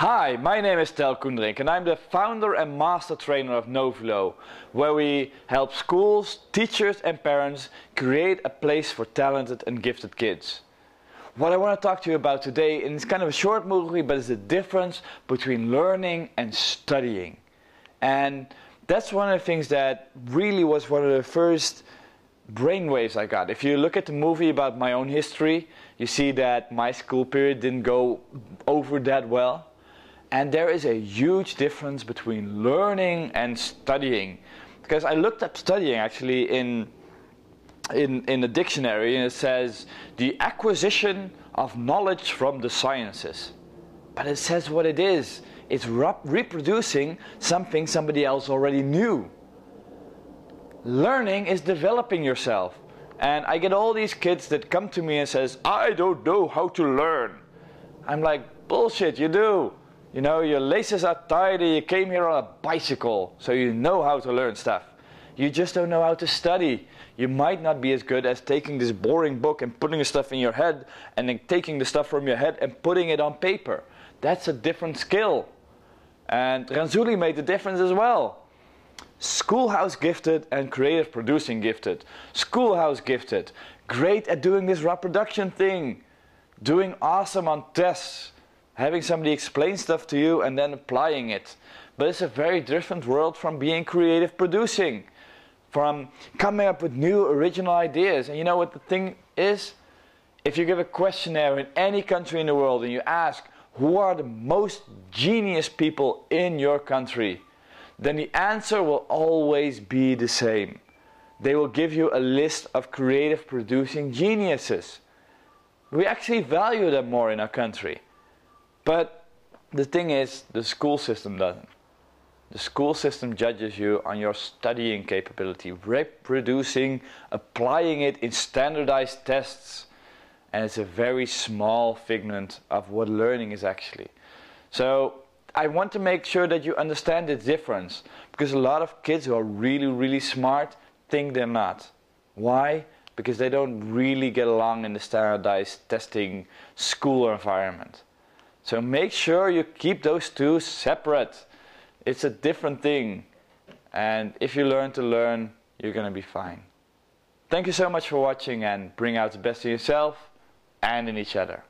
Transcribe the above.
Hi, my name is Tijl Koenderink and I'm the founder and master trainer of Novilo, where we help schools, teachers and parents create a place for talented and gifted kids. What I want to talk to you about today, and it's kind of a short movie, but it's the difference between learning and studying. And that's one of the things that really was one of the first brainwaves I got. If you look at the movie about my own history, you see that my school period didn't go over that well. And there is a huge difference between learning and studying. Because I looked up studying actually in, in, in a dictionary and it says the acquisition of knowledge from the sciences. But it says what it is. It's reproducing something somebody else already knew. Learning is developing yourself. And I get all these kids that come to me and says, I don't know how to learn. I'm like, bullshit, you do. You know, your laces are tied and you came here on a bicycle, so you know how to learn stuff. You just don't know how to study. You might not be as good as taking this boring book and putting the stuff in your head and then taking the stuff from your head and putting it on paper. That's a different skill. And Renzulli made the difference as well. Schoolhouse gifted and creative producing gifted. Schoolhouse gifted, great at doing this reproduction thing, doing awesome on tests, having somebody explain stuff to you and then applying it. But it's a very different world from being creative producing, from coming up with new original ideas. And you know what the thing is? If you give a questionnaire in any country in the world and you ask, who are the most genius people in your country? Then the answer will always be the same. They will give you a list of creative producing geniuses. We actually value them more in our country. But the thing is, the school system doesn't. The school system judges you on your studying capability, reproducing, applying it in standardized tests. And it's a very small figment of what learning is actually. So I want to make sure that you understand the difference. Because a lot of kids who are really, really smart think they're not. Why? Because they don't really get along in the standardized testing school environment. So make sure you keep those two separate. It's a different thing. And if you learn to learn, you're going to be fine. Thank you so much for watching and bring out the best in yourself and in each other.